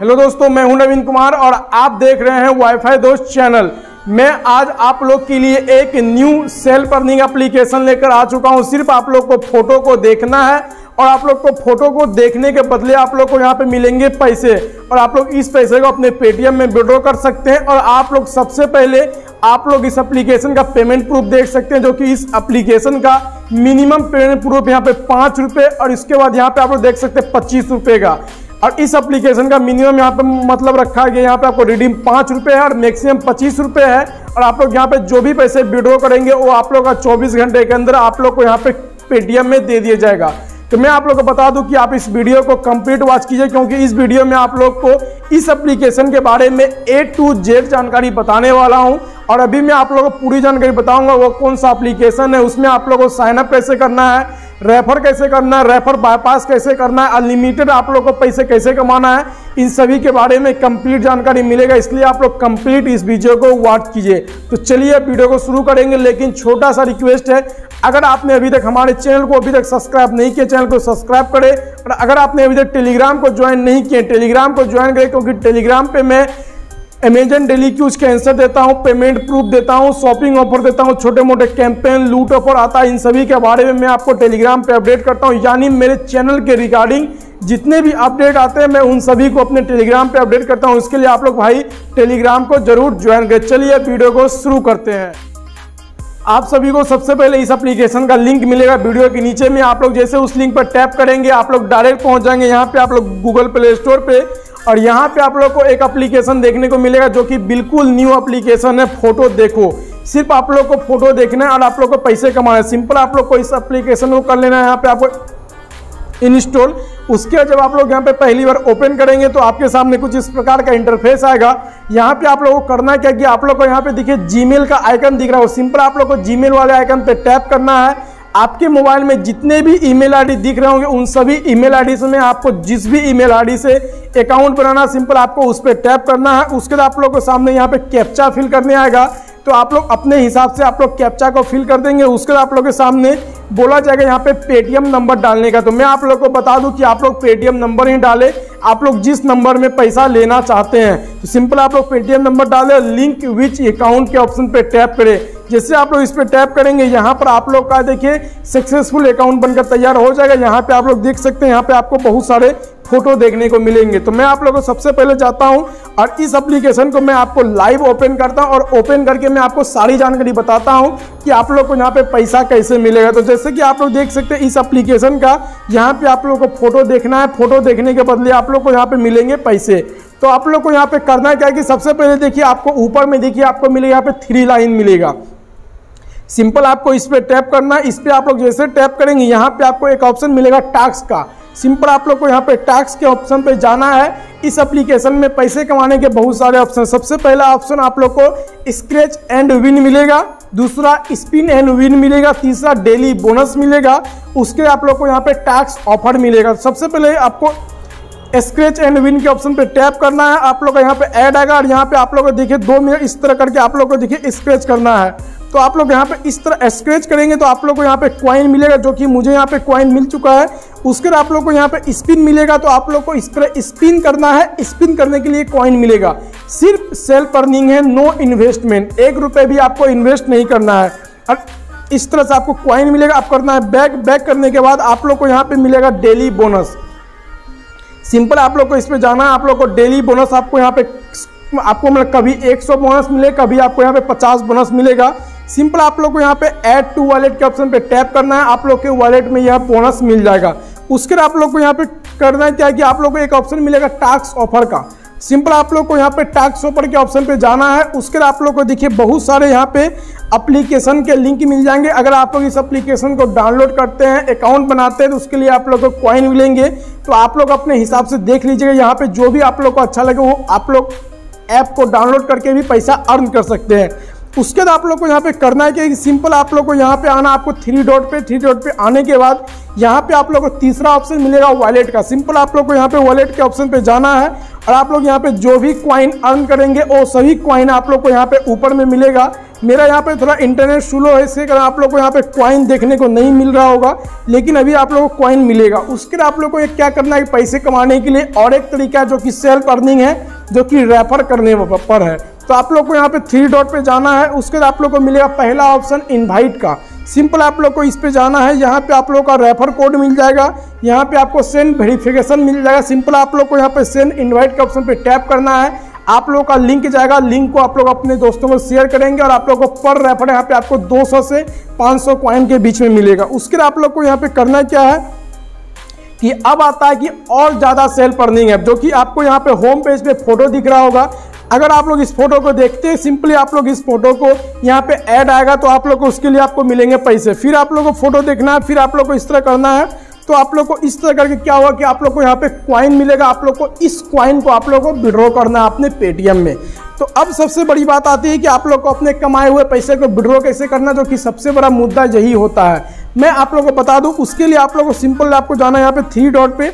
Hello दोस्तों, मैं हूँ नवीन कुमार और आप देख रहे हैं वाईफाई दोस्त चैनल। मैं आज आप लोग के लिए एक न्यू सेल्फ अर्निंग एप्लीकेशन लेकर आ चुका हूँ। सिर्फ़ आप लोग को फ़ोटो को देखना है और आप लोग को फ़ोटो को देखने के बदले आप लोग को यहाँ पे मिलेंगे पैसे और आप लोग इस पैसे को अपने पेटीएम में विड्रॉ कर सकते हैं और आप लोग सबसे पहले आप लोग इस एप्लीकेशन का पेमेंट प्रूफ देख सकते हैं, जो कि इस एप्लीकेशन का मिनिमम पेमेंट प्रूफ यहाँ पे पाँच रुपये और इसके बाद यहाँ पे आप लोग देख सकते हैं पच्चीस रुपये का। और इस एप्लीकेशन का मिनिमम यहाँ पे मतलब रखा गया यहाँ पे आपको रिडीम पाँच रुपये है और मैक्सिमम पच्चीस रुपये है। और आप लोग यहाँ पे जो भी पैसे विड्रॉ करेंगे, वो आप लोग का चौबीस घंटे के अंदर आप लोग को यहाँ पे पेटीएम में दे दिया जाएगा। तो मैं आप लोग को बता दूँ कि आप इस वीडियो को कंप्लीट वॉच कीजिए, क्योंकि इस वीडियो में आप लोग को इस एप्लीकेशन के बारे में ए टू जेड जानकारी बताने वाला हूँ। और अभी मैं आप लोगों को पूरी जानकारी बताऊँगा, वो कौन सा एप्लीकेशन है, उसमें आप लोगों को साइनअप कैसे करना है। रेफर कैसे करना है? रेफर बाईपास कैसे करना है? अनलिमिटेड आप लोग को पैसे कैसे कमाना है? इन सभी के बारे में कंप्लीट जानकारी मिलेगा, इसलिए आप लोग कंप्लीट इस वीडियो को वॉच कीजिए। तो चलिए वीडियो को शुरू करेंगे, लेकिन छोटा सा रिक्वेस्ट है, अगर आपने अभी तक हमारे चैनल को अभी तक सब्सक्राइब नहीं किया चैनल को सब्सक्राइब करें। और अगर आपने अभी तक टेलीग्राम को ज्वाइन नहीं किए टेलीग्राम को ज्वाइन करें, क्योंकि टेलीग्राम पे मैं अमेजन डेली के आंसर देता हूँ पेमेंट प्रूफ देता हूँ शॉपिंग ऑफ़र देता हूँ छोटे मोटे कैंपेन लूट ऑफ़र आता है, इन सभी के बारे में मैं आपको टेलीग्राम पे अपडेट करता हूँ। यानी मेरे चैनल के रिगार्डिंग जितने भी अपडेट आते हैं, मैं उन सभी को अपने टेलीग्राम पे अपडेट करता हूँ। इसके लिए आप लोग भाई टेलीग्राम को ज़रूर ज्वाइन करें। चलिए वीडियो को शुरू करते हैं। आप सभी को सबसे पहले इस एप्लीकेशन का लिंक मिलेगा वीडियो के नीचे में। आप लोग जैसे उस लिंक पर टैप करेंगे, आप लोग डायरेक्ट पहुँच जाएँगे। यहाँ पे आप लोग गूगल प्ले स्टोर पे और यहाँ पे आप लोग को एक एप्लीकेशन देखने को मिलेगा जो कि बिल्कुल न्यू एप्लीकेशन है फ़ोटो देखो। सिर्फ़ आप लोग को फ़ोटो देखना है और आप लोग को पैसे कमाना है। सिंपल आप लोग को इस एप्लीकेशन को कर लेना है। यहाँ पे आपको इंस्टॉल उसके बाद जब आप लोग यहाँ पे पहली बार ओपन करेंगे तो आपके सामने कुछ इस प्रकार का इंटरफेस आएगा। यहाँ पे आप लोगों को करना है क्या कि आप लोग को यहाँ पे देखिए जीमेल का आइकन दिख रहा है। सिंपल आप लोग को जीमेल वाले आइकन पे टैप करना है। आपके मोबाइल में जितने भी ईमेल आईडी दिख रहे होंगे, उन सभी ईमेल आईडी में आपको जिस भी ईमेल आईडी से अकाउंट बनाना सिंपल आपको उस पर टैप करना है। उसके बाद आप लोग के सामने यहाँ पे कैप्चा फिल करने आएगा। तो आप लोग अपने हिसाब से आप लोग कैप्चा को फिल कर देंगे। उसके बाद आप लोग के सामने बोला जाएगा यहाँ पे पेटीएम नंबर डालने का। तो मैं आप लोग को बता दूँ कि आप लोग पेटीएम नंबर ही डालें। आप लोग जिस नंबर में पैसा लेना चाहते हैं तो सिंपल आप लोग पेटीएम नंबर डालें लिंक विच अकाउंट के ऑप्शन पे टैप करें। जैसे आप लोग इस पर टैप करेंगे, यहाँ पर आप लोग का देखिए सक्सेसफुल अकाउंट बनकर तैयार हो जाएगा। यहाँ पे आप लोग देख सकते हैं, यहाँ पे आपको बहुत सारे फ़ोटो देखने को मिलेंगे। तो मैं आप लोगों को सबसे पहले जाता हूँ, और इस एप्लीकेशन को मैं आपको लाइव ओपन करता हूँ, और ओपन करके मैं आपको सारी जानकारी बताता हूँ। कि आप लोग को यहाँ पे पैसा कैसे मिलेगा? तो जैसे कि आप लोग देख सकते हैं इस एप्लीकेशन का, यहाँ पे आप लोग को फ़ोटो देखना है। फ़ोटो देखने के बदले आप लोग को यहाँ पे मिलेंगे पैसे। तो आप लोग को यहाँ पे करना क्या है कि सबसे पहले देखिए आपको ऊपर में देखिए आपको मिलेगा, यहाँ पे थ्री लाइन मिलेगा। सिंपल आपको इस पर टैप करना इस पर आप लोग जैसे टैप करेंगे, यहाँ पे आपको एक ऑप्शन मिलेगा टैक्स का। सिंपल आप लोग को यहाँ पे टैक्स के ऑप्शन पे जाना है। इस एप्लीकेशन में पैसे कमाने के बहुत सारे ऑप्शन सबसे पहला ऑप्शन आप लोग को स्क्रैच एंड विन मिलेगा। दूसरा स्पिन एंड विन मिलेगा। तीसरा डेली बोनस मिलेगा। उसके आप लोग को यहाँ पे टैक्स ऑफ़र मिलेगा। सबसे पहले आपको स्क्रैच एंड विन के ऑप्शन पे टैप करना है। आप लोग का यहाँ पे ऐड आएगा और यहाँ पे आप लोग को देखिए दो मिनट इस तरह करके आप लोग को देखिए स्क्रैच करना है। तो आप लोग यहाँ पे इस तरह स्क्रैच करेंगे तो आप लोग को यहाँ पे क्वाइन मिलेगा, जो कि मुझे यहाँ पे क्वाइन मिल चुका है। उसके आप लोग को यहाँ पे स्पिन मिलेगा तो आप लोग को इस तरह स्पिन करना है। स्पिन करने के लिए क्वाइन मिलेगा। सिर्फ़ सेल्फ अर्निंग है नो इन्वेस्टमेंट एक रुपये भी आपको इन्वेस्ट नहीं करना है। और इस तरह से आपको क्वाइन मिलेगा, आप करना है बैक बैक करने के बाद आप लोग को यहाँ पे मिलेगा डेली बोनस सिंपल आप लोग को इस पर जाना है, आप लोग को डेली बोनस आपको यहाँ पे, आपको मतलब कभी 100 बोनस मिले, कभी आपको यहाँ पे 50 बोनस मिलेगा। सिंपल आप लोग को यहाँ पे ऐड टू वॉलेट के ऑप्शन पे टैप करना है, आप लोग के वॉलेट में यह बोनस मिल जाएगा। उसके बाद आप लोग को यहाँ पे करना है क्या कि आप लोग को एक ऑप्शन मिलेगा टैक्स ऑफ़र का। सिंपल आप लोग को यहाँ पे टैक्स ऑफ़र के ऑप्शन पे जाना है। उसके बाद आप लोग को देखिए बहुत सारे यहाँ पे अप्लीकेशन के लिंक मिल जाएँगे। अगर आप लोग इस अप्लीकेशन को डाउनलोड करते हैं अकाउंट बनाते हैं तो उसके लिए आप लोग को क्वाइन मिलेंगे। तो आप लोग अपने हिसाब से देख लीजिएगा, यहाँ पे जो भी आप लोग को अच्छा लगे वो आप लोग ऐप को डाउनलोड करके भी पैसा अर्न कर सकते हैं। उसके बाद आप लोग को यहाँ पे करना है कि सिंपल आप लोग को यहाँ पे आना, आपको थ्री डॉट पे थ्री डॉट पे आने के बाद यहाँ पे आप लोग को तीसरा ऑप्शन मिलेगा वॉलेट का। सिंपल आप लोग को यहाँ पे वॉलेट के ऑप्शन पे जाना है और आप लोग यहाँ पे जो भी क्वाइन अर्न करेंगे, वो सभी क्वाइन आप लोग को यहाँ पे ऊपर में मिलेगा। मेरा यहाँ पे थोड़ा इंटरनेट स्लो है इसके कारण आप लोग को यहाँ पे क्वाइन देखने को नहीं मिल रहा होगा, लेकिन अभी आप लोग को क्वाइन मिलेगा। उसके लिए आप लोग को एक क्या करना है पैसे कमाने के लिए और एक तरीका जो कि सेल्फ अर्निंग है, जो कि रेफर करने पर है। तो आप लोग को यहाँ पे थ्री डॉट पे जाना है। उसके बाद आप लोग को मिलेगा पहला ऑप्शन इनवाइट का। सिंपल आप लोग को इस पे जाना है। यहाँ पे आप लोग का रेफर कोड मिल जाएगा। यहाँ पे आपको सेंड वेरिफिकेशन मिल जाएगा। सिंपल आप लोग को यहाँ पे सेंड इनवाइट के ऑप्शन पे टैप करना है। आप लोग का लिंक जाएगा। लिंक को आप लोग अपने दोस्तों को शेयर करेंगे और आप लोग को पर रेफर यहाँ पे आपको 200 से 500 क्वाइन के बीच में मिलेगा। उसके लिए आप लोग को यहाँ पे करना क्या है कि अब आता है कि और ज़्यादा सेल अर्निंग है। जो कि आपको यहाँ पे होम पेज पे फ़ोटो दिख रहा होगा। अगर आप लोग इस फ़ोटो को देखते हैं, सिंपली आप लोग इस फ़ोटो को यहाँ पे ऐड आएगा तो आप लोग को उसके लिए आपको मिलेंगे पैसे। फिर आप लोग को फ़ोटो देखना है, फिर आप लोग को इस तरह करना है तो आप लोग को इस तरह करके क्या हुआ कि आप लोग को यहाँ पे क्वाइन मिलेगा, आप लोग को इस क्वाइन को आप लोग को विड्रॉ करना है अपने पेटीएम में। तो अब सबसे बड़ी बात आती है कि आप लोग को अपने कमाए हुए पैसे को विड्रॉ कैसे करना जो कि सबसे बड़ा मुद्दा यही होता है। मैं आप लोग को बता दूँ, उसके लिए आप लोग को सिंपल आपको जाना है यहाँ पे थ्री डॉट पे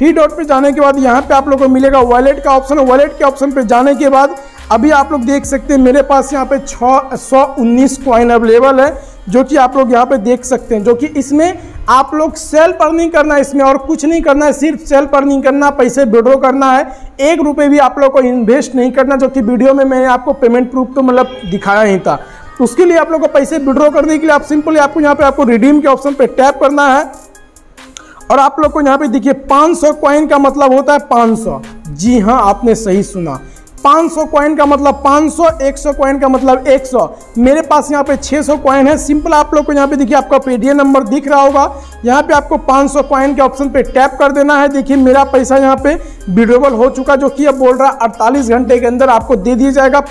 थ्री डॉट पे जाने के बाद यहाँ पे आप लोग को मिलेगा वॉलेट का ऑप्शन वॉलेट के ऑप्शन पे जाने के बाद अभी आप लोग देख सकते हैं मेरे पास यहाँ पे छः, सौ उन्नीस कॉइन अवेलेबल है, जो कि आप लोग यहाँ पे देख सकते हैं, जो कि इसमें आप लोग सेल अर्निंग करना है इसमें और कुछ नहीं करना है, सिर्फ़ सेल अर्निंग करना, पैसे विड्रॉ करना है, एक रुपये भी आप लोग को इन्वेस्ट नहीं करना, जो कि वीडियो में मैंने आपको पेमेंट प्रूफ तो मतलब दिखाया ही था। उसके लिए आप लोग को पैसे विड्रॉ करने के लिए आप सिंपली आपको यहाँ पे आपको रिडीम के ऑप्शन पे टैप करना है। और आप लोग को यहाँ पे देखिए 500 कॉइन का मतलब होता है 500 जी हाँ आपने सही सुना। 500 कॉइन का मतलब 500 100 कॉइन का मतलब 100 मेरे पास यहाँ पे 600 कॉइन है। सिंपल आप लोग को यहाँ पे देखिए, आपका पेटीएम नंबर दिख रहा होगा। यहाँ पे आपको 500 कॉइन के ऑप्शन पे टैप कर देना है। देखिए, मेरा पैसा यहाँ पे विड्रोबल हो चुका, जो कि अब बोल रहा है अड़तालीस घंटे के अंदर आपको दे दिया जाएगा।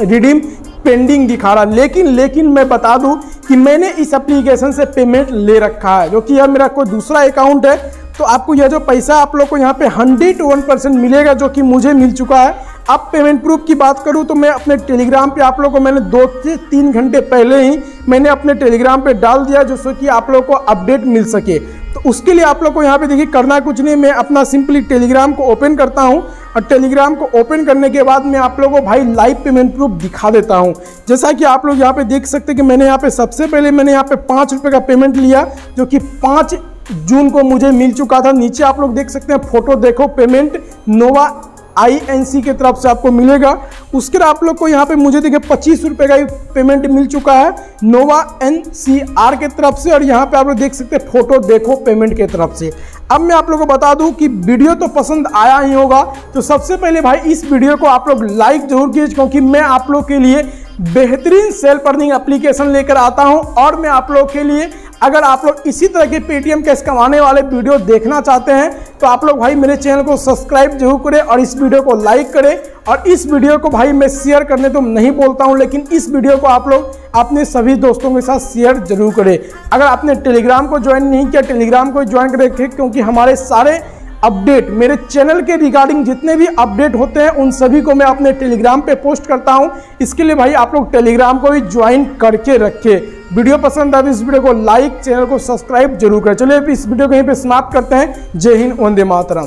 रिडीम पेंडिंग दिखा रहा। लेकिन लेकिन मैं बता दूँ कि मैंने इस एप्लीकेशन से पेमेंट ले रखा है, जो कि यह मेरा कोई दूसरा अकाउंट है। तो आपको यह जो पैसा आप लोग को यहाँ पे हंड्रेड वन परसेंट मिलेगा, जो कि मुझे मिल चुका है। अब पेमेंट प्रूफ की बात करूँ तो मैं अपने टेलीग्राम पे आप लोग को मैंने दो से तीन घंटे पहले ही मैंने अपने टेलीग्राम पे डाल दिया जिससे कि आप लोग को अपडेट मिल सके। तो उसके लिए आप लोग को यहाँ पे देखिए, करना कुछ नहीं। मैं अपना सिंपली टेलीग्राम को ओपन करता हूँ। और टेलीग्राम को ओपन करने के बाद मैं आप लोगों को भाई लाइव पेमेंट प्रूफ दिखा देता हूँ। जैसा कि आप लोग यहाँ पे देख सकते हैं कि मैंने यहाँ पे सबसे पहले मैंने यहाँ पे पाँच रुपये का पेमेंट लिया, जो कि पाँच जून को मुझे मिल चुका था। नीचे आप लोग देख सकते हैं, फ़ोटो देखो, पेमेंट, नोवा आईएनसी के तरफ़ से आपको मिलेगा। उसके आप लोग को यहाँ पे मुझे देखिए पच्चीस रुपये का पेमेंट मिल चुका है। नोवा एन सी आर के तरफ़ से और यहाँ पे आप लोग देख सकते हैं फ़ोटो देखो पेमेंट के तरफ़ से। अब मैं आप लोगों को बता दूँ कि वीडियो तो पसंद आया ही होगा। तो सबसे पहले भाई, इस वीडियो को आप लोग लाइक ज़रूर कीजिए, क्योंकि मैं आप लोग के लिए बेहतरीन सेल्फ अर्निंग एप्लीकेशन लेकर आता हूँ और मैं आप लोग के लिए अगर आप लोग इसी तरह के पेटीएम कैश कमाने वाले वीडियो देखना चाहते हैं तो आप लोग भाई मेरे चैनल को सब्सक्राइब ज़रूर करें और इस वीडियो को लाइक करें। और इस वीडियो को भाई मैं शेयर करने तो नहीं बोलता हूँ, लेकिन इस वीडियो को आप लोग अपने सभी दोस्तों के साथ शेयर ज़रूर करें। अगर आपने टेलीग्राम को ज्वाइन नहीं किया टेलीग्राम को ज्वाइन करें, क्योंकि हमारे सारे अपडेट मेरे चैनल के रिगार्डिंग जितने भी अपडेट होते हैं, उन सभी को मैं अपने टेलीग्राम पे पोस्ट करता हूँ। इसके लिए भाई आप लोग टेलीग्राम को भी ज्वाइन करके रखें वीडियो पसंद आए तो इस वीडियो को लाइक, चैनल को सब्सक्राइब ज़रूर करें। चलिए इस वीडियो को यहीं पर समाप्त करते हैं। जय हिंद, वंदे मातरम।